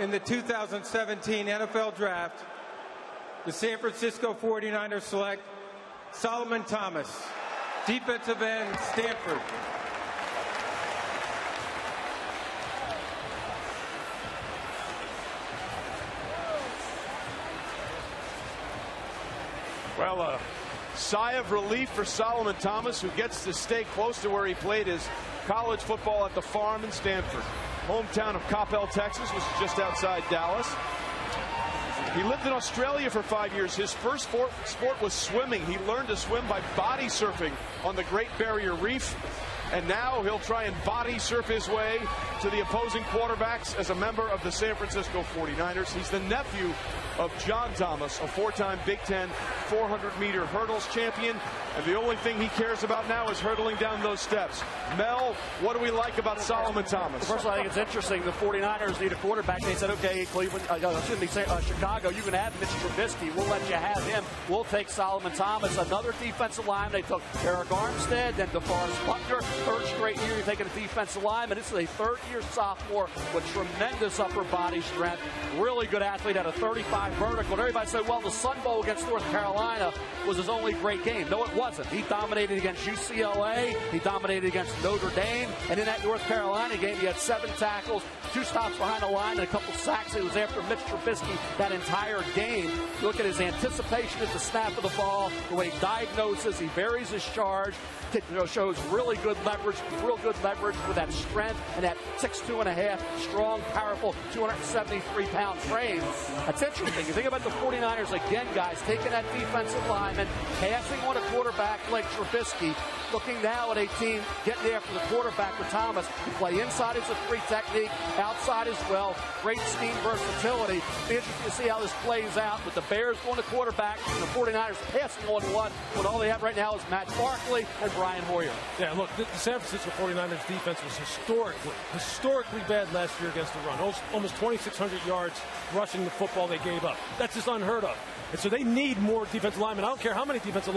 In the 2017 NFL Draft, the San Francisco 49ers select Solomon Thomas, defensive end, Stanford. Well, a sigh of relief for Solomon Thomas, who gets to stay close to where he played his college football at the farm in Stanford. Hometown of Coppell, Texas, which is just outside Dallas. He lived in Australia for five years. His first sport, sport was swimming. He learned to swim by body surfing on the Great Barrier Reef. And now he'll try and body surf his way to the opposing quarterbacks as a member of the San Francisco 49ers. He's the nephew of John Thomas, a four-time Big Ten 400-meter hurdles champion. And the only thing he cares about now is hurdling down those steps. Mel, what do we like about Solomon Thomas? First of all, I think it's interesting. The 49ers need a quarterback. They said, okay, Cleveland, uh, excuse me, uh, Chicago, you can have Mitch Trubisky. We'll let you have him. We'll take Solomon Thomas. Another defensive line. They took Arik Armstead, then DeForest Buckner. Third straight year, you're taking a defensive lineman. This is a third-year sophomore with tremendous upper body strength. Really good athlete at a 35 vertical. And everybody said, well, the Sun Bowl against North Carolina was his only great game. No, it wasn't. He dominated against UCLA. He dominated against Notre Dame. And in that North Carolina game, he had seven tackles, two stops behind the line, and a couple sacks. It was after Mitch Trubisky that entire game. Look at his anticipation at the snap of the ball, the way he diagnoses, he varies his charge, it shows really good leverage, real good leverage with that strength and that six two and a half strong, powerful, 273 pound frame. That's interesting. You think about the 49ers again, guys, taking that defensive lineman, passing on a quarterback like Trubisky, looking now at 18, getting there for the quarterback with Thomas. You play inside as a free technique, outside as well. Great scheme versatility. Be interesting to see how this plays out with the Bears going to quarterback and the 49ers passing on one when all they have right now is Matt Barkley and Brian Hoyer. Yeah, look, the San Francisco 49ers defense was historically, historically bad last year against the run. Almost, almost 2,600 yards rushing the football they gave up. That's just unheard of. And so they need more defensive linemen. I don't care how many defensive